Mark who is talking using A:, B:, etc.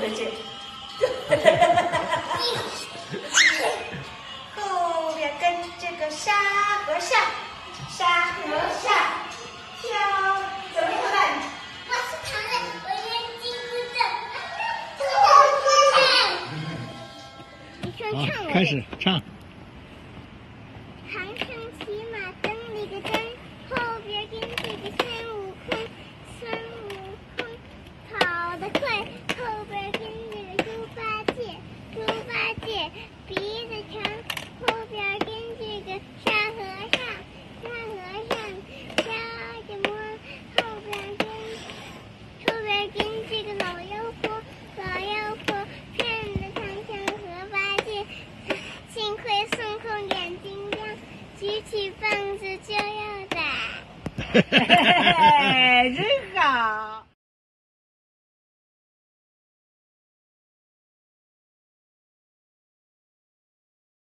A: 在这，哈！后面跟着个沙和尚，沙和尚挑，准备，伙，
B: 我是唐僧，我念紧箍咒，紧。你先唱。开始唱。唐，后边跟着个孙悟空，后边跟着个猪八戒。猪八戒鼻子长，后边跟着个沙和尚。沙和尚夹着馍，后边跟后边跟这个老妖婆。老妖婆骗了唐僧和八戒，幸亏孙悟空眼睛亮，举起棒子就要打。